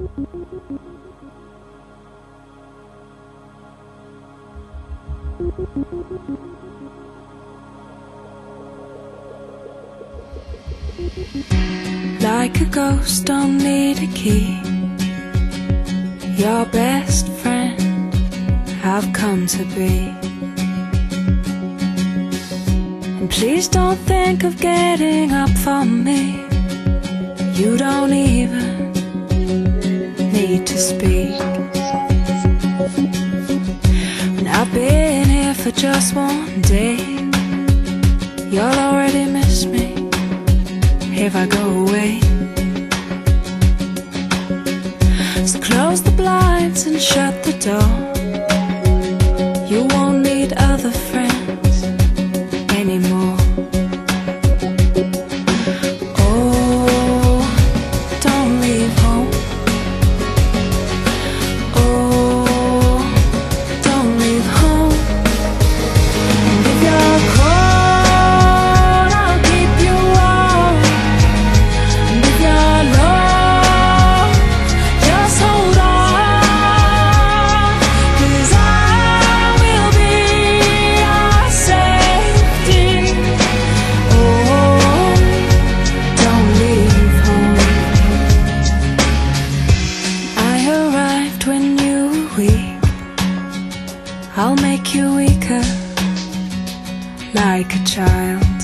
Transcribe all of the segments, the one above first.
Like a ghost, don't need a key. Your best friend, I've come to be. And please don't think of getting up for me. I've been here for just one day. You'll already miss me if I go away. So close the blinds and shut the door. I'll make you weaker like a child.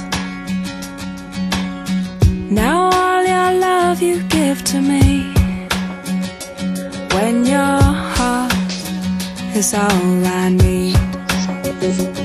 Now all your love you give to me when your heart is all I need.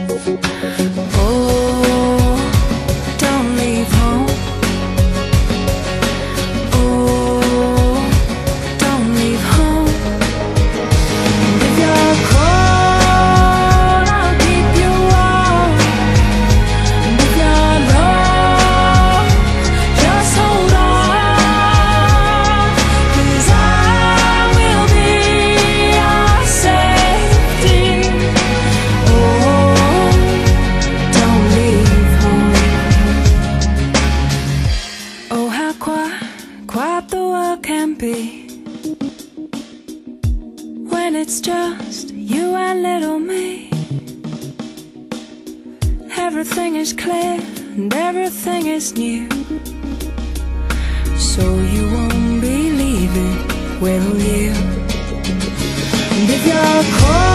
World can be when it's just you and little me. Everything is clear and everything is new. So you won't be leaving, will you? And if you're cold.